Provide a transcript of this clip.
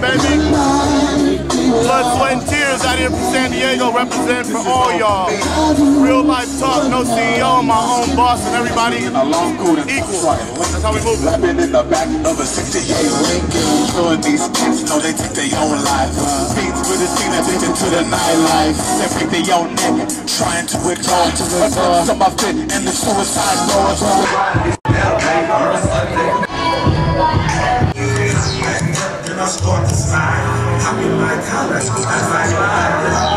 baby. Blood, sweat, and tears out here from San Diego represent for all y'all. Real life talk, no CEO, my own boss, and everybody equal. That's how we move. Lapping in the back of a 68 Lincoln. Showing these kids know they take their own life. Fiends with the scene addicted to the nightlife. They break their own neck, trying to withdraw. To my fit and the suicide doors. start to slide. I'm in my colors, I find my